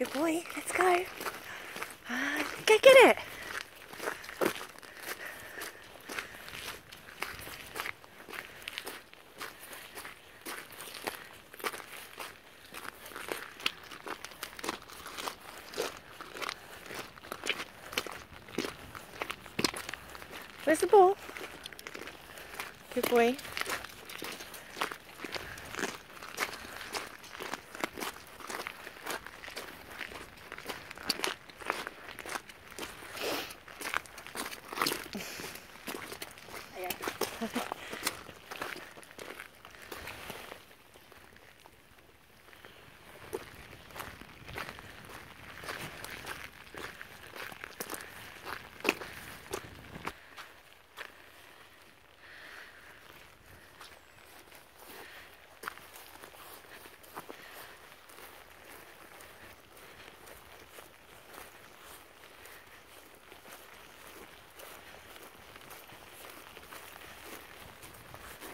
Good boy. Let's go. Uh, go get it. Where's the ball? Good boy.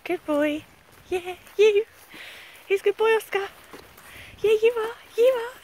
Good boy. Yeah, you. He's good boy, Oscar. Yeah, you are. You are.